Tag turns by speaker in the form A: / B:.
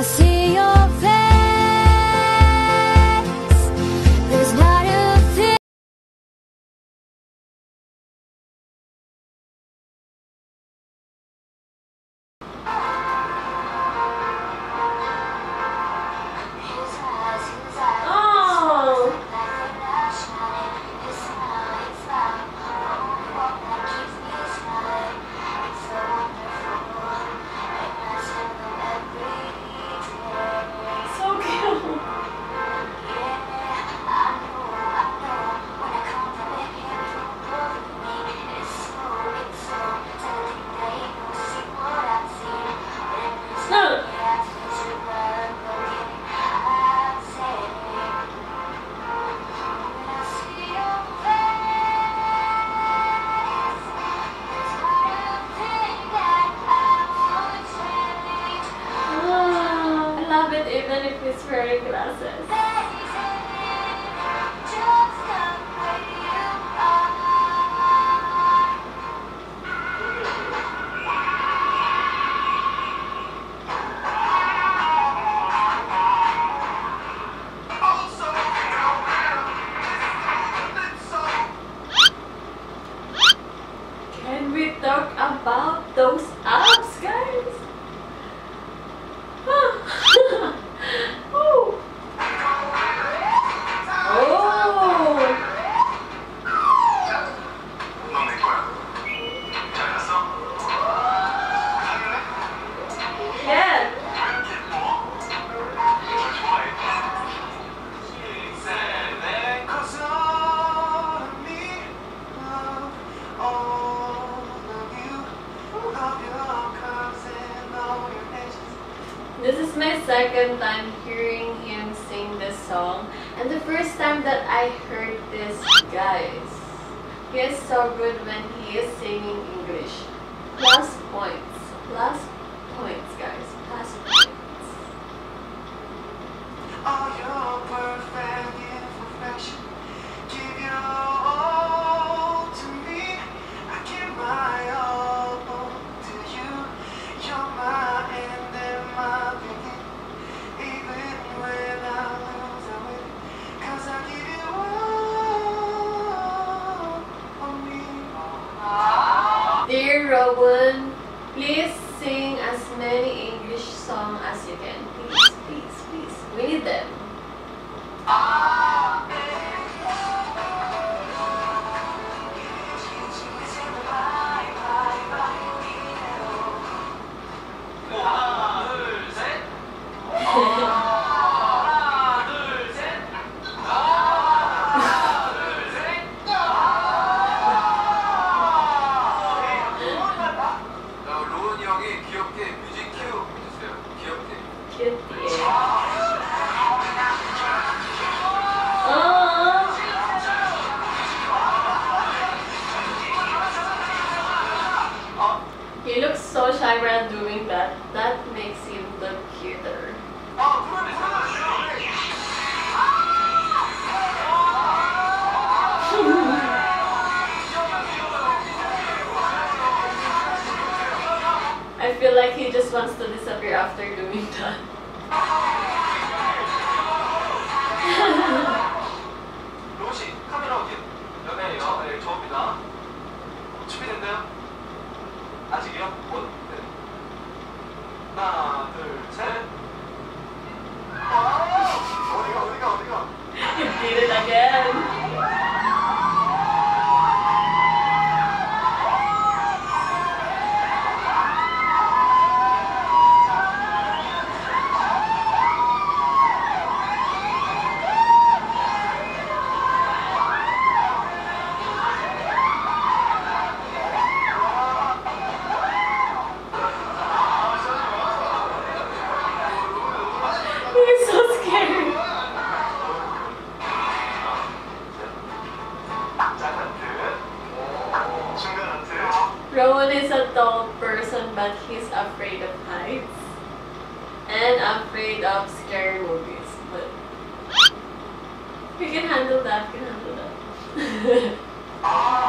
A: I
B: even if second time hearing him sing this song, and the first time that I heard this, guys. He is so good when he is singing English. Plus points. Plus points, Rowoon, please sing as many English songs as you can. Please, please, please. We need them.
C: 로운이 형이 귀엽게 뮤직 큐 해주세요. 귀엽게.
B: Cute, yeah. Oh. He looks so shy while doing disappear after doing that.
C: 씨 카메라 어디? 네. 네. 하나, 둘, 셋.
B: Rowoon is a tall person, but he's afraid of heights and afraid of scary movies. But he can handle that. Can handle that.